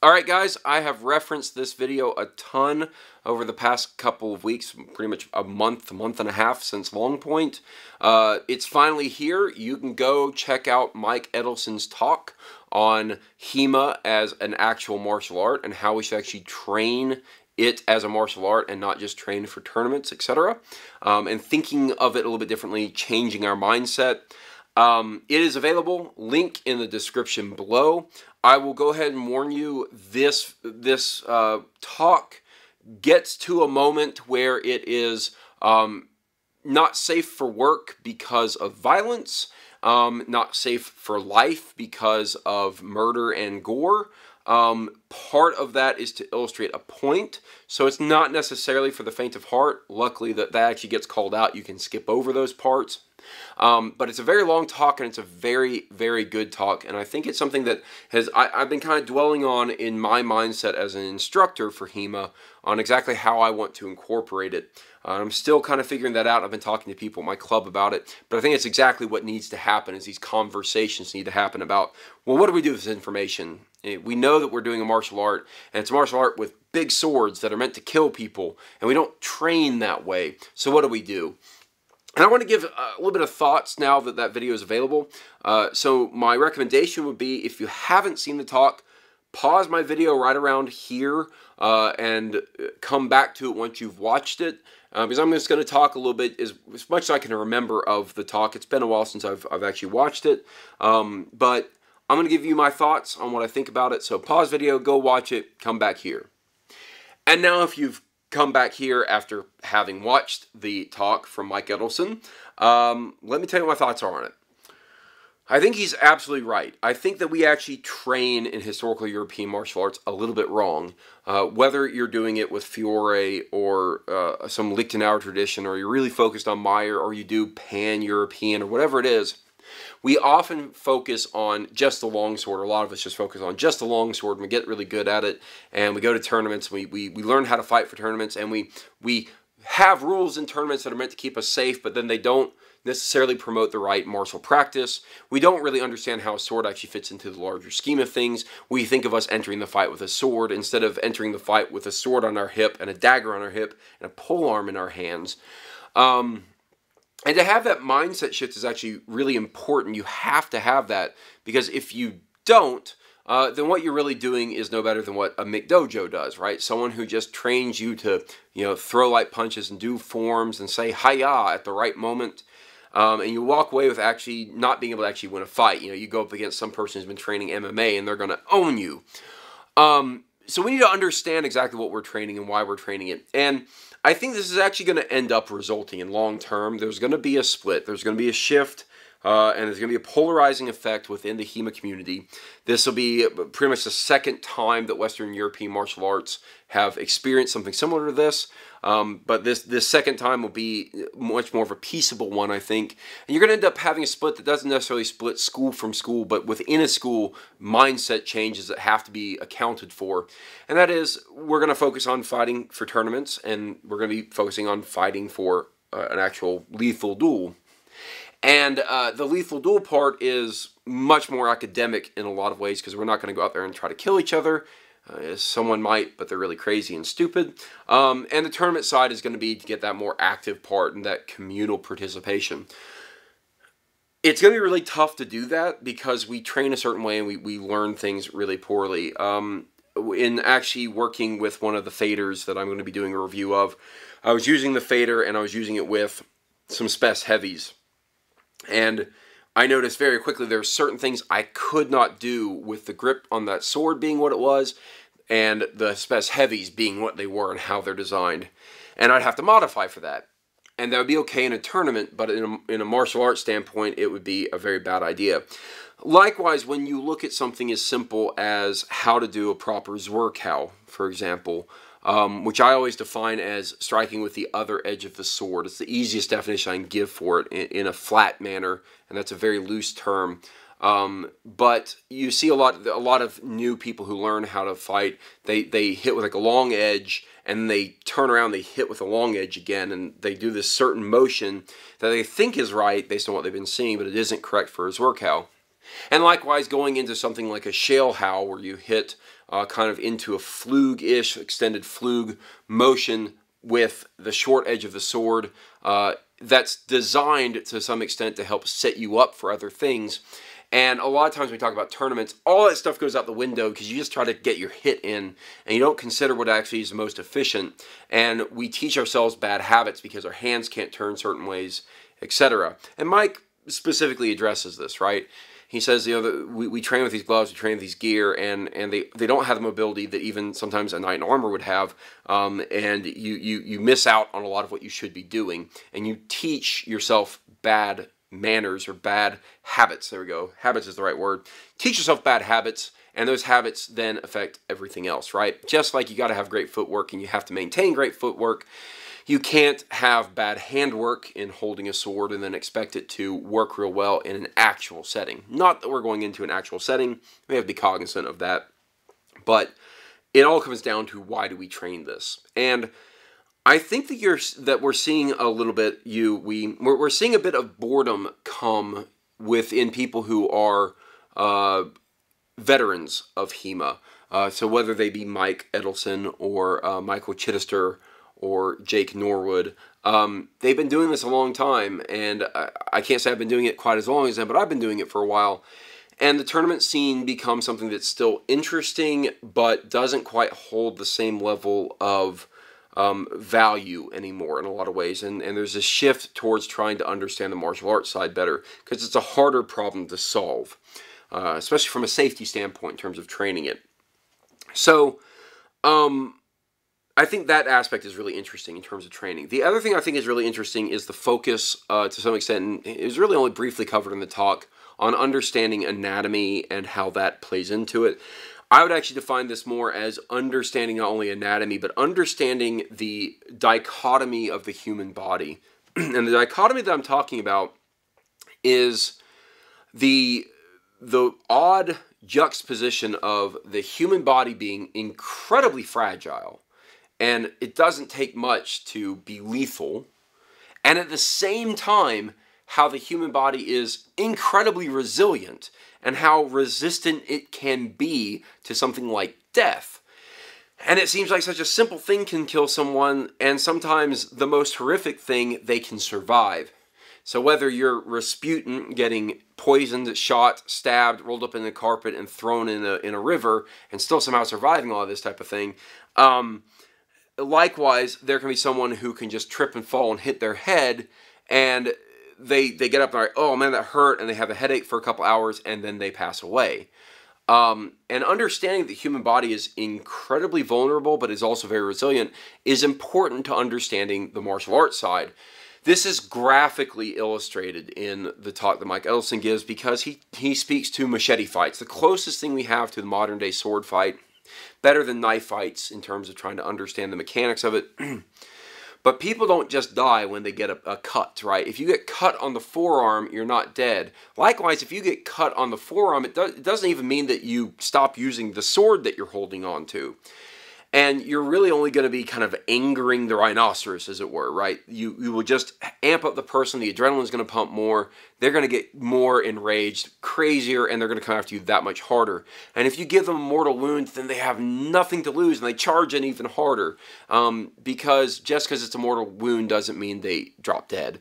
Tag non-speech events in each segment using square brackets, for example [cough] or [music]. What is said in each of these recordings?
Alright guys, I have referenced this video a ton over the past couple of weeks, pretty much a month, month and a half since Longpoint. Uh, it's finally here. You can go check out Mike Edelson's talk on HEMA as an actual martial art and how we should actually train it as a martial art and not just train for tournaments, etc. Um, and thinking of it a little bit differently, changing our mindset. Um, it is available, link in the description below. I will go ahead and warn you, this, this uh, talk gets to a moment where it is um, not safe for work because of violence, um, not safe for life because of murder and gore. Um, part of that is to illustrate a point, so it's not necessarily for the faint of heart. Luckily, that that actually gets called out. You can skip over those parts. Um, but it's a very long talk and it's a very, very good talk. And I think it's something that has I, have been kind of dwelling on in my mindset as an instructor for HEMA on exactly how I want to incorporate it. Uh, I'm still kind of figuring that out. I've been talking to people in my club about it, but I think it's exactly what needs to happen is these conversations need to happen about, well, what do we do with this information? Eh, we know that we're doing a martial art, and it's a martial art with big swords that are meant to kill people, and we don't train that way. So what do we do? And I want to give a little bit of thoughts now that that video is available. Uh, so my recommendation would be if you haven't seen the talk, pause my video right around here uh, and come back to it once you've watched it. Uh, because I'm just going to talk a little bit, as, as, much as I can remember of the talk. It's been a while since I've, I've actually watched it. Um, but I'm going to give you my thoughts on what I think about it. So pause video, go watch it, come back here. And now if you've come back here after having watched the talk from Mike Edelson. Um, let me tell you what my thoughts are on it. I think he's absolutely right. I think that we actually train in historical European martial arts a little bit wrong. Uh, whether you're doing it with Fiore or uh, some Lichtenauer tradition, or you're really focused on Meyer, or you do pan-European, or whatever it is, we often focus on just the longsword. A lot of us just focus on just the longsword and we get really good at it. And we go to tournaments, we, we, we learn how to fight for tournaments, and we, we have rules in tournaments that are meant to keep us safe, but then they don't necessarily promote the right martial practice. We don't really understand how a sword actually fits into the larger scheme of things. We think of us entering the fight with a sword instead of entering the fight with a sword on our hip and a dagger on our hip and a pole arm in our hands. Um, and to have that mindset shift is actually really important. You have to have that because if you don't, uh, then what you're really doing is no better than what a McDojo does, right? Someone who just trains you to, you know, throw light punches and do forms and say hiya at the right moment. Um, and you walk away with actually not being able to actually win a fight. You know, you go up against some person who's been training MMA and they're going to own you. Um, so we need to understand exactly what we're training and why we're training it. And I think this is actually going to end up resulting in long term. There's going to be a split. There's going to be a shift. Uh, and there's going to be a polarizing effect within the HEMA community. This will be pretty much the second time that Western European martial arts have experienced something similar to this. Um, but this this second time will be much more of a peaceable one, I think. And you're going to end up having a split that doesn't necessarily split school from school, but within a school, mindset changes that have to be accounted for. And that is, we're going to focus on fighting for tournaments, and we're going to be focusing on fighting for uh, an actual lethal duel. And uh, the lethal duel part is much more academic in a lot of ways because we're not going to go out there and try to kill each other uh, someone might, but they're really crazy and stupid. Um, and the tournament side is going to be to get that more active part and that communal participation. It's going to be really tough to do that because we train a certain way and we, we learn things really poorly. Um, in actually working with one of the Feders that I'm going to be doing a review of, I was using the Feder and I was using it with some SPES heavies. And I noticed very quickly there are certain things I could not do with the grip on that sword being what it was and the SPES heavies being what they were and how they're designed. And I'd have to modify for that. And that would be okay in a tournament, but in a, in a martial arts standpoint, it would be a very bad idea. Likewise, when you look at something as simple as how to do a proper Zwerchhau, for example, um, which I always define as striking with the other edge of the sword. It's the easiest definition I can give for it in, in a flat manner, and that's a very loose term. Um, but you see a lot, a lot of new people who learn how to fight. They they hit with like a long edge, and they turn around, they hit with a long edge again, and they do this certain motion that they think is right based on what they've been seeing, but it isn't correct for his Zwerchhau. And likewise, going into something like a Schielhau, where you hit uh, kind of into a flug-ish, extended flug motion with the short edge of the sword, uh, that's designed to some extent to help set you up for other things. And a lot of times when we talk about tournaments, all that stuff goes out the window because you just try to get your hit in and you don't consider what actually is the most efficient. And we teach ourselves bad habits because our hands can't turn certain ways, etc. And Mike specifically addresses this, right? He says, you know, the, we, we train with these gloves, we train with these gear, and, and they, they don't have the mobility that even sometimes a knight in armor would have, um, and you, you, you miss out on a lot of what you should be doing, and you teach yourself bad manners or bad habits. There we go. Habits is the right word. Teach yourself bad habits, and those habits then affect everything else, right? Just like you got to have great footwork and you have to maintain great footwork, you can't have bad handwork in holding a sword and then expect it to work real well in an actual setting. Not that we're going into an actual setting, we have to be cognizant of that. But it all comes down to why do we train this? And I think that you're that we're seeing a little bit you we we're, we're seeing a bit of boredom come within people who are uh, veterans of HEMA. Uh, so whether they be Mike Edelson or uh, Michael Chidester or Jake Norwood, um, they've been doing this a long time, and I, I can't say I've been doing it quite as long as them, but I've been doing it for a while. And the tournament scene becomes something that's still interesting, but doesn't quite hold the same level of um, value anymore in a lot of ways. And, and there's a shift towards trying to understand the martial arts side better because it's a harder problem to solve, uh, especially from a safety standpoint in terms of training it. So, um, I think that aspect is really interesting in terms of training. The other thing I think is really interesting is the focus, uh, to some extent, and it was really only briefly covered in the talk, on understanding anatomy and how that plays into it. I would actually define this more as understanding not only anatomy, but understanding the dichotomy of the human body. [clears throat] and the dichotomy that I'm talking about is the the odd juxtaposition of the human body being incredibly fragile and it doesn't take much to be lethal and at the same time how the human body is incredibly resilient and how resistant it can be to something like death. And it seems like such a simple thing can kill someone, and sometimes the most horrific thing they can survive. So whether you're Rasputin getting poisoned, shot, stabbed, rolled up in the carpet, and thrown in a, in a river, and still somehow surviving all this type of thing, um, likewise, there can be someone who can just trip and fall and hit their head, and they they get up and are like, oh man, that hurt, and they have a headache for a couple hours, and then they pass away. Um, and understanding that the human body is incredibly vulnerable, but is also very resilient, is important to understanding the martial arts side. This is graphically illustrated in the talk that Mike Edelson gives because he, he speaks to machete fights, the closest thing we have to the modern day sword fight, better than knife fights in terms of trying to understand the mechanics of it. [clears throat] But people don't just die when they get a, a, cut, right? If you get cut on the forearm, you're not dead. Likewise, if you get cut on the forearm, it, do, it doesn't even mean that you stop using the sword that you're holding on to and you're really only going to be kind of angering the rhinoceros, as it were, right? You you will just amp up the person. The adrenaline is going to pump more. They're going to get more enraged, crazier, and they're going to come after you that much harder. And if you give them a mortal wound, then they have nothing to lose, and they charge in even harder. Um, because just because it's a mortal wound doesn't mean they drop dead.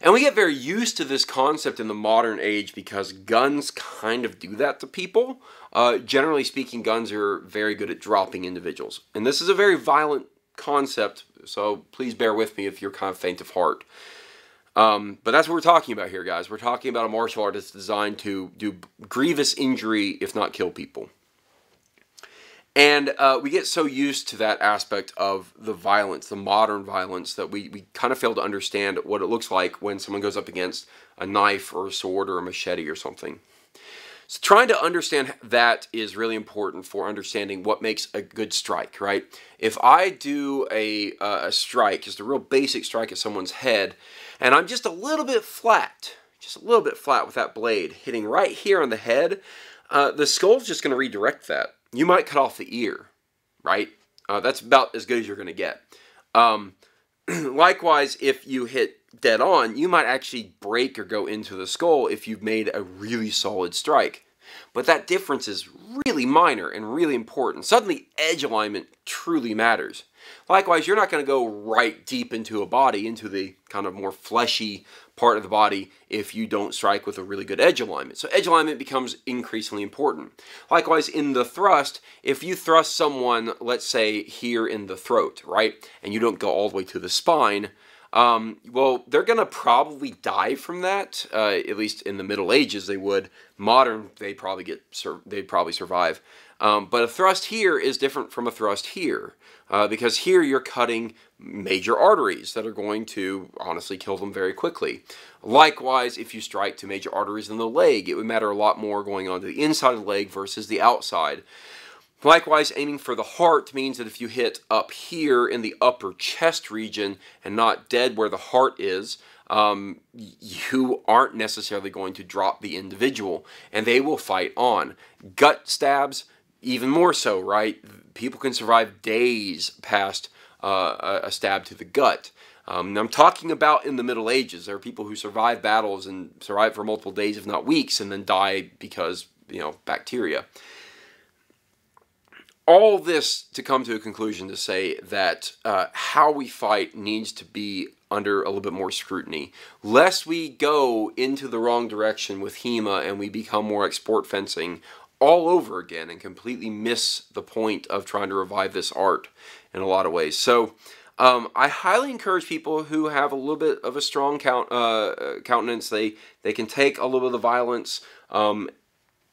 And we get very used to this concept in the modern age because guns kind of do that to people. Uh, generally speaking, guns are very good at dropping individuals. And this is a very violent concept, so please bear with me if you're kind of faint of heart. Um, but that's what we're talking about here, guys. We're talking about a martial art that's designed to do grievous injury, if not kill people. And uh, we get so used to that aspect of the violence, the modern violence, that we, we kind of fail to understand what it looks like when someone goes up against a knife or a sword or a machete or something. So trying to understand that is really important for understanding what makes a good strike, right? If I do a, uh, a strike, just a real basic strike at someone's head, and I'm just a little bit flat, just a little bit flat with that blade hitting right here on the head, uh, the skull's just going to redirect that you might cut off the ear, right? Uh, that's about as good as you're going to get. Um, [clears throat] likewise, if you hit dead on, you might actually break or go into the skull if you've made a really solid strike. But that difference is really minor and really important. Suddenly, edge alignment truly matters. Likewise, you're not going to go right deep into a body, into the kind of more fleshy part of the body, if you don't strike with a really good edge alignment. So, edge alignment becomes increasingly important. Likewise, in the thrust, if you thrust someone, let's say here in the throat, right, and you don't go all the way to the spine, um, well, they're going to probably die from that. Uh, at least in the Middle Ages, they would. Modern, they probably get they probably survive. Um, but a thrust here is different from a thrust here uh, because here you're cutting major arteries that are going to honestly kill them very quickly. Likewise, if you strike to major arteries in the leg, it would matter a lot more going on to the inside of the leg versus the outside. Likewise, aiming for the heart means that if you hit up here in the upper chest region and not dead where the heart is, um, you aren't necessarily going to drop the individual and they will fight on. Gut stabs, even more so, right? People can survive days past uh, a stab to the gut. Um, I'm talking about in the Middle Ages. There are people who survive battles and survive for multiple days, if not weeks, and then die because, you know, bacteria all this to come to a conclusion to say that uh, how we fight needs to be under a little bit more scrutiny, lest we go into the wrong direction with HEMA and we become more like sport fencing all over again and completely miss the point of trying to revive this art in a lot of ways. So. Um, I highly encourage people who have a little bit of a strong count, uh, countenance. They they can take a little bit of the violence, um,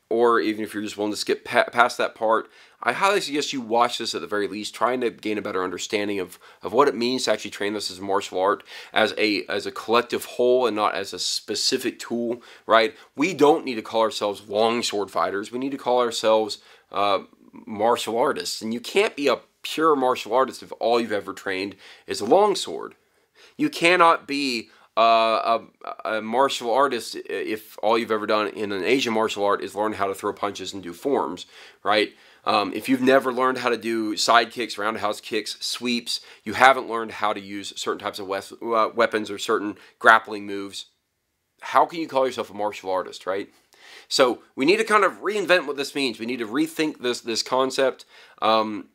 or even if you're just willing to skip pa past that part, I highly suggest you watch this at the very least, trying to gain a better understanding of, of what it means to actually train this as a martial art as a as a collective whole and not as a specific tool, right? We don't need to call ourselves longsword fighters. We need to call ourselves uh, martial artists. And you can't be a pure martial artist if all you've ever trained is a longsword. You cannot be uh, a, a, martial artist if all you've ever done in an Asian martial art is learn how to throw punches and do forms, right? Um, if you've never learned how to do side kicks, roundhouse kicks, sweeps, you haven't learned how to use certain types of we uh, weapons or certain grappling moves, how can you call yourself a martial artist, right? So we need to kind of reinvent what this means. We need to rethink this this concept. Um,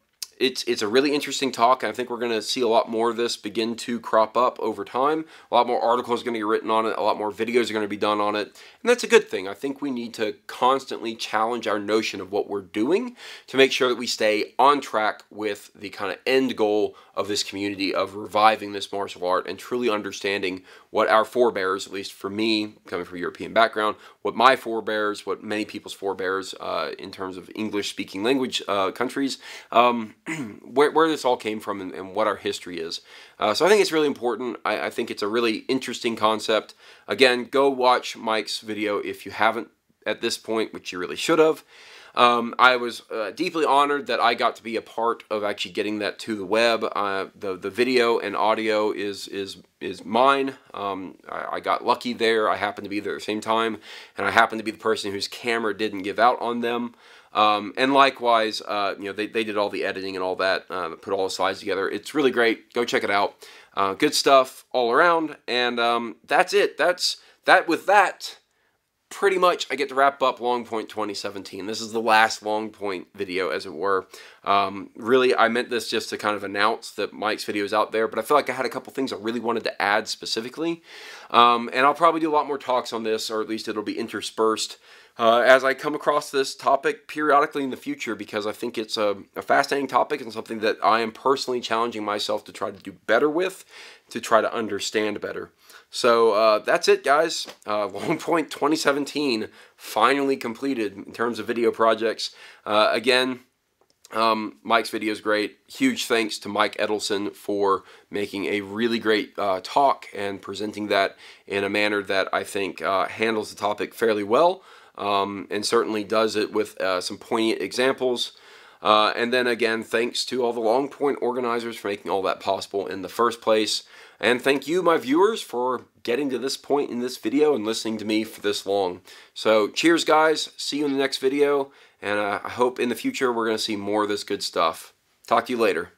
it's it's a really interesting talk, and I think we're going to see a lot more of this begin to crop up over time. A lot more articles are going to be written on it. A lot more videos are going to be done on it, and that's a good thing. I think we need to constantly challenge our notion of what we're doing to make sure that we stay on track with the kind of end goal of this community of reviving this martial art and truly understanding what our forebears, at least for me, coming from a European background, what my forebears, what many people's forebears uh, in terms of English-speaking language uh, countries, um, [clears throat] where, where this all came from and, and what our history is. Uh, so I think it's really important. I, I think it's a really interesting concept. Again, go watch Mike's video if you haven't at this point, which you really should have. Um, I was uh, deeply honored that I got to be a part of actually getting that to the web. Uh, the the video and audio is is is mine. Um, I, I, got lucky there. I happened to be there at the same time, and I happened to be the person whose camera didn't give out on them. Um, and likewise, uh, you know, they, they did all the editing and all that, uh, put all the slides together. It's really great. Go check it out. Uh, good stuff all around. And um, that's it. That's that. With that pretty much I get to wrap up Longpoint 2017. This is the last Longpoint video, as it were. Um, really, I meant this just to kind of announce that Mike's video is out there, but I feel like I had a couple things I really wanted to add specifically. Um, and I'll probably do a lot more talks on this, or at least it'll be interspersed uh, as I come across this topic periodically in the future because I think it's a, a, fascinating topic and something that I am personally challenging myself to try to do better with, to try to understand better. So uh, that's it, guys. Uh, [laughs] Longpoint 2017 finally completed in terms of video projects. Uh, again, um, Mike's video is great. Huge thanks to Mike Edelson for making a really great uh, talk and presenting that in a manner that I think uh, handles the topic fairly well um, and certainly does it with uh, some poignant examples. Uh, and then again, thanks to all the Longpoint organizers for making all that possible in the first place. And thank you, my viewers, for getting to this point in this video and listening to me for this long. So cheers, guys. See you in the next video. And uh, I hope in the future we're going to see more of this good stuff. Talk to you later.